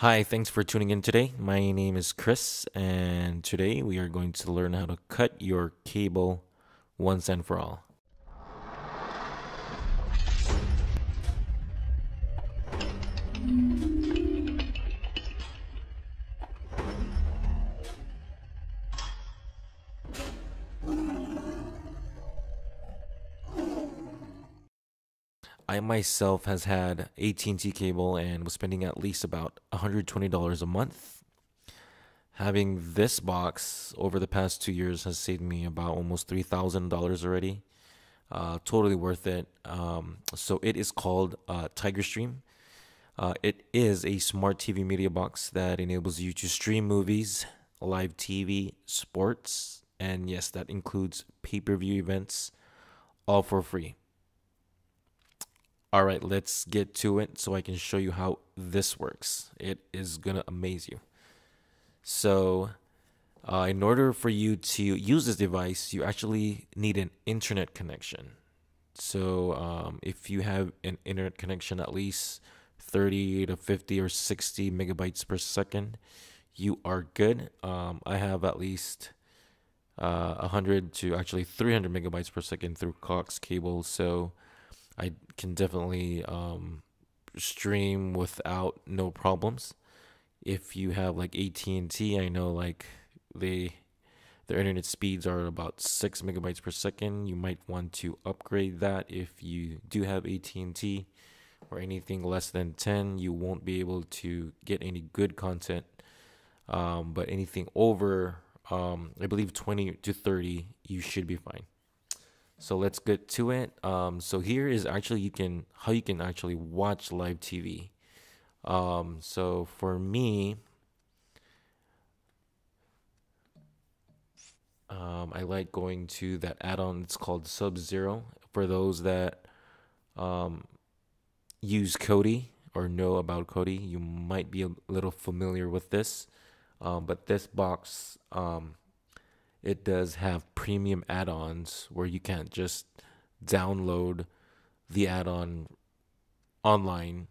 Hi, thanks for tuning in today. My name is Kris, and today we are going to learn how to cut your cable once and for all. I myself has had AT&T cable and was spending at least about $120 a month. Having this box over the past two years has saved me about almost $3,000 already. Uh, totally worth it. Um, so it is called uh, Tiger Stream. Uh, it is a smart TV media box that enables you to stream movies, live TV, sports, and yes, that includes pay-per-view events, all for free. All right, let's get to it so I can show you how this works. It is to amaze you. So, uh, in order for you to use this device, you actually need an internet connection. So, um, if you have an internet connection at least 30 to 50 or 60 megabytes per second, you are good. Um, I have at least uh, 100 to actually 300 megabytes per second through Cox cable. So, I can definitely um, stream without no problems. If you have like AT and T, I know like they their internet speeds are about six megabytes per second. You might want to upgrade that if you do have AT and T or anything less than 10 you won't be able to get any good content um, but anything over um, i believe 20 to 30 you should be fine so let's get to it. Um, so here is actually you can how you can actually watch live TV. Um, so for me, um, I like going to that add-on. It's called Sub Zero. For those that um, use Kodi or know about Kodi, you might be a little familiar with this. Um, but this box um, it does have premium add-ons where you can't just download the add-on online.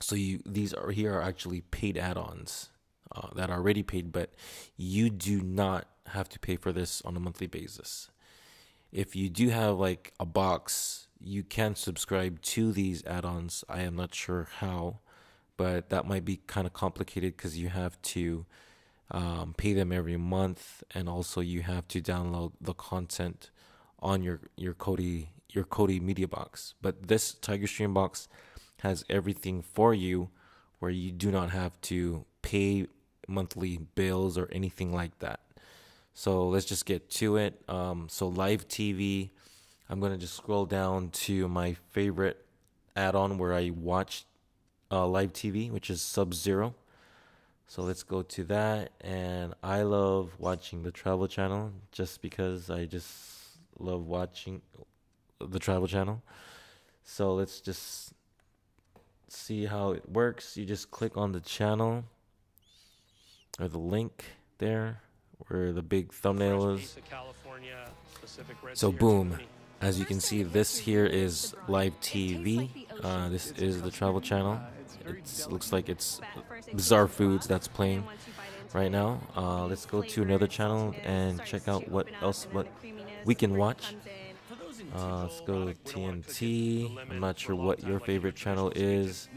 So you these are here are actually paid add-ons uh, that are already paid, but you do not have to pay for this on a monthly basis. If you do have like a box, you can subscribe to these add-ons. I am not sure how, but that might be kind of complicated because you have to um, pay them every month, and also you have to download the content on your your Kodi your Kodi Media box. But this Tiger Stream box has everything for you, where you do not have to pay monthly bills or anything like that. So let's just get to it. Um, so live TV, I'm gonna just scroll down to my favorite add-on where I watch uh, live TV, which is Sub Zero. So let's go to that. And I love watching the Travel Channel just because I just love watching the Travel Channel. So let's just see how it works. You just click on the channel or the link there where the big thumbnail is. So boom. As you can see, this here is live TV. Uh, this is the Travel Channel. It looks like it's Bizarre Foods that's playing right now. Uh, let's go to another channel and check out what else what we can watch. Uh, let's go to TNT. I'm not sure what your favorite channel is,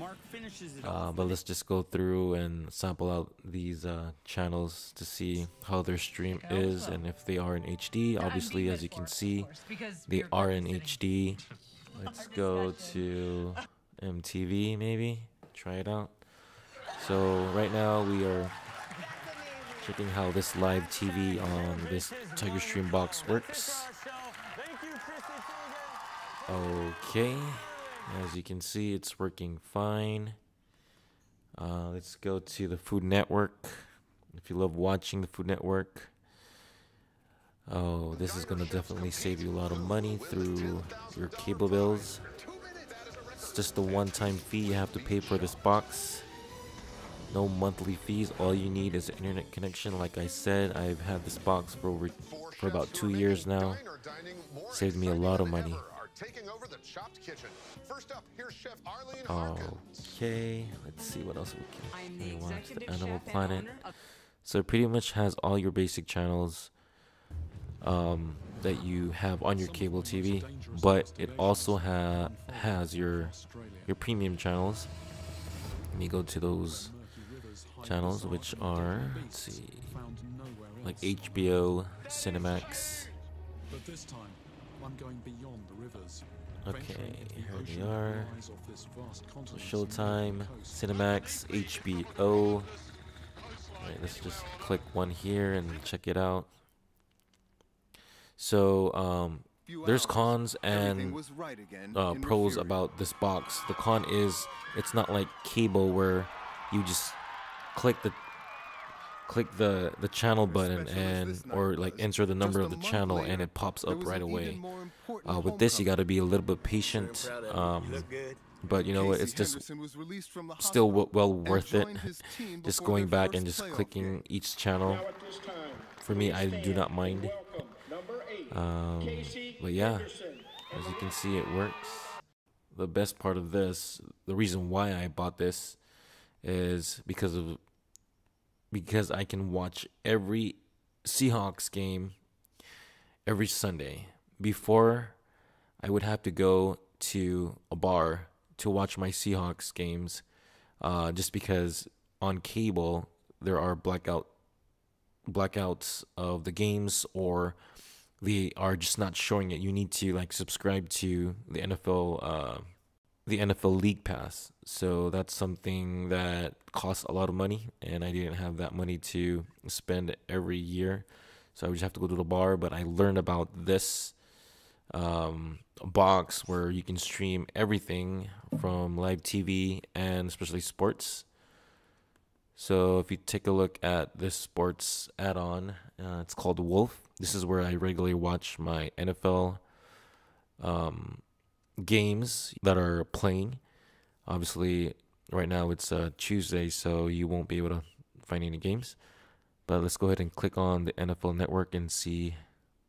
uh, but let's just go through and sample out these uh, channels to see how their stream is and if they are in HD. Obviously, as you can see, they are in HD. Let's go to MTV maybe try it out. So right now we are checking how this live TV on this Tiger Stream box works. Okay, as you can see, it's working fine. Uh, let's go to the Food Network. If you love watching the Food Network, oh, this is gonna definitely save you a lot of money through your cable bills It's just the one-time fee you have to pay for this box. No monthly fees. All you need is an internet connection. Like I said, I've had this box for over for about two years now. Saved me a lot of money. Taking over the Chopped Kitchen. First up, here's Chef Arlene Harkin. Okay, let's see what else we I am can the watch. The Animal chef Planet. So it pretty much has all your basic channels um, that you have on your cable TV, but it also ha- has your your premium channels. Let me go to those channels, which are let's see, like HBO, Cinemax. But this time, I'm going beyond the rivers. Okay, venturing into the here ocean they are. lies off this vast So Showtime. Cinemax, HBO. Alright, let's just click one here and check it out. So, um, there's cons and was right again uh, pros about this box. The con is it's not like cable where you just click the click the the channel button and or like enter the number of the channel later, and it pops up right away. even more important Uh, with this, you got to be a little bit patient. Um, but you know what? It's just was from the still w- well worth it. joined his team Just going back and just clicking game. each channel. Now at this time, For me, I do not mind. and welcome number eight, Um, but yeah, Henderson. as you can see, it works. The best part of this, the reason why I bought this, is because of because I can watch every Seahawks game every Sunday. Before, I would have to go to a bar to watch my Seahawks games, uh, just because on cable there are blackout blackouts of the games or they are just not showing it. You need to like subscribe to the NFL uh the NFL League Pass. So that's something that costs a lot of money and I didn't have that money to spend every year. So I would just have to go to the bar, but I learned about this um box where you can stream everything from live TV and especially sports. So if you take a look at this sports add-on, uh, it's called Wolf. This is where I regularly watch my NFL um, games that are playing. Obviously, right now it's uh, Tuesday, so you won't be able to find any games. But let's go ahead and click on the NFL Network and see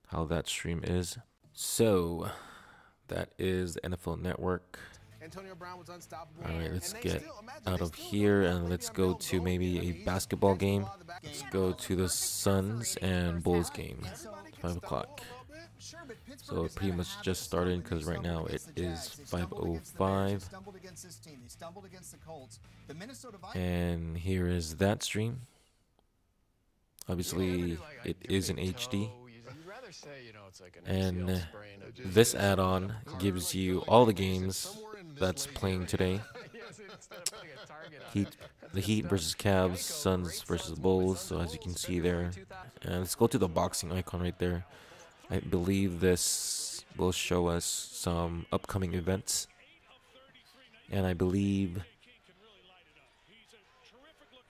how that stream is. So that is the NFL Network. Antonio Brown was unstoppable. All right, let's get out of here and let's go to maybe a basketball game. ball at the back Let's go to the Suns and Bulls game, five o'clock. So pretty much just started because right now it is Jags. They stumbled against the Bears. They 5:05, stumbled against this team. They stumbled against the Colts. The Minnesota Vikings. and here is that stream. Obviously, it is in HD. And this add-on gives you all the games that's playing today. Heat, the Heat versus Cavs, Suns versus Bulls. So as you can see there, and let's go to the boxing icon right there. I believe this will show us some upcoming events, and I believe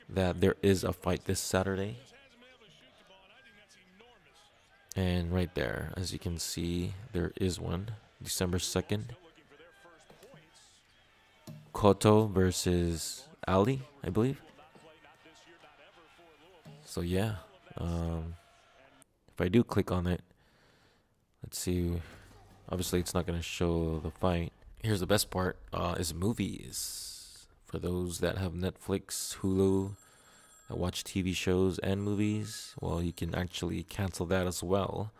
that there is a fight this Saturday. And right there, as you can see, there is one. December 2nd. Koto versus Ali, I believe. So yeah, um, if I do click on it, let's see. Obviously, it's not gonna show the fight. Here's the best part: uh, is movies. For those that have Netflix, Hulu, that watch TV shows and movies, well, you can actually cancel that as well,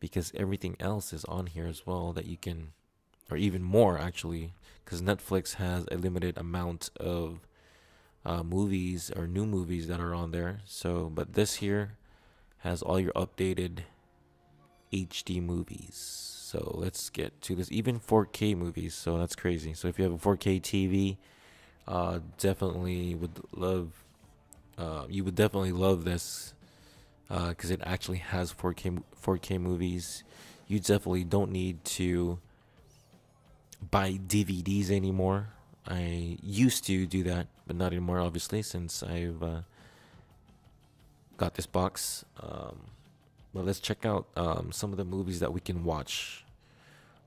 because everything else is on here as well that you can, or even more actually, because Netflix has a limited amount of uh, movies or new movies that are on there. So, but this here has all your updated HD movies. So let's get to this. Even 4K movies. So that's crazy. So if you have a 4K TV, uh, definitely would love. Uh, you would definitely love this because it actually has 4K 4K movies. You definitely don't need to buy DVDs anymore. I used to do that, but not anymore, obviously, since I've uh, got this box. Um, but let's check out um, some of the movies that we can watch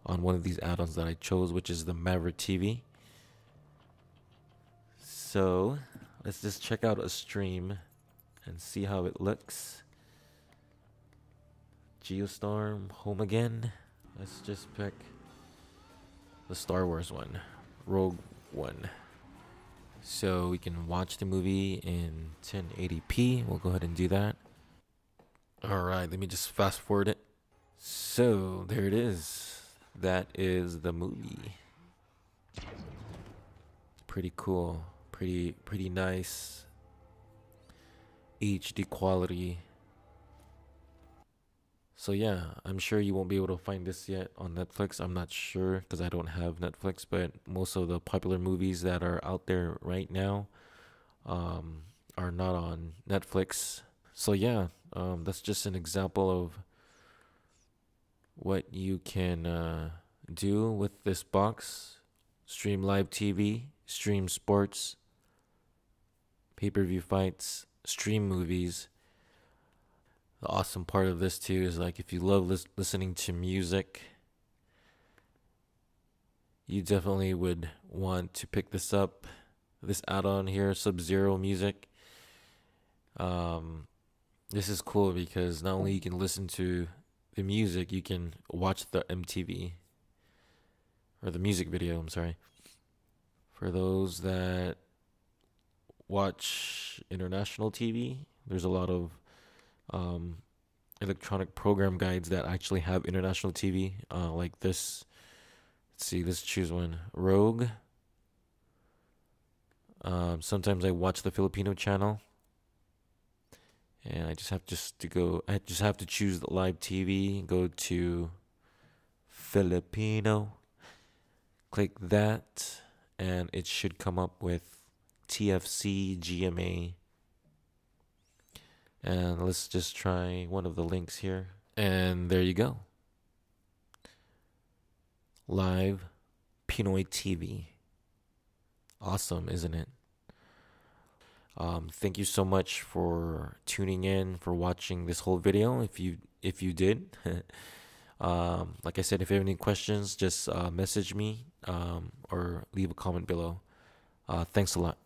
on one of these add-ons that I chose, which is the Maverick TV. So let's just check out a stream and see how it looks. Geostorm, home again. Let's just pick the Star Wars one, Rogue One. So we can watch the movie in 1080p. We'll go ahead and do that. All right, let me just fast forward it. So there it is. That is the movie. Pretty cool. Pretty pretty nice. HD quality. So yeah, I'm sure you won't be able to find this yet on Netflix. I'm not sure because I don't have Netflix, but most of the popular movies that are out there right now um, are not on Netflix. So yeah, um, that's just an example of what you can uh, do with this box. Stream live TV, stream sports, pay per view fights, stream movies. The awesome part of this too is like if you love lis- listening to music, you definitely would want to pick this up. This add-on here, Sub Zero Music. Um, this is cool because not only you can listen to the music, you can watch the MTV or the music video. I'm sorry. For those that watch international TV, there's a lot of um, electronic program guides that actually have international TV, uh, like this. Let's see, let's choose one. Rogue. Um, sometimes I watch the Filipino channel, and I just have just to go. I just have to choose the live TV. Go to Filipino. Click that, and it should come up with TFC GMA and let's just try one of the links here. And there you go. Live Pinoy TV. Awesome, isn't it? Um, thank you so much for tuning in, for watching this whole video. If you if you did, um, like I said, if you have any questions, just uh, message me um, or leave a comment below. Uh, thanks a lot.